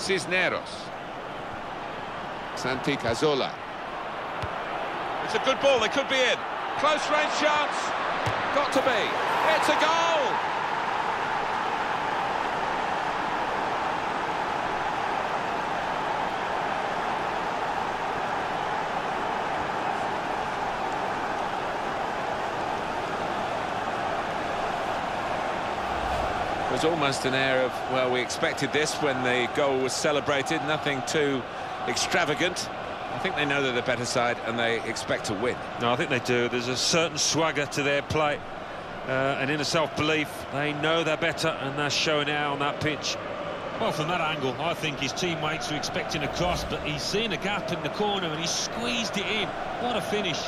Cisneros. Santi Cazorla. It's a good ball, they could be in. Close range chance. Got to be. It's a goal! It was almost an air of, well, we expected this when the goal was celebrated. Nothing too extravagant. I think they know they're the better side and they expect to win. No, I think they do. There's a certain swagger to their play uh, and inner self-belief. They know they're better and they're showing it out on that pitch. Well, from that angle, I think his teammates were expecting a cross, but he's seen a gap in the corner and he squeezed it in. What a finish.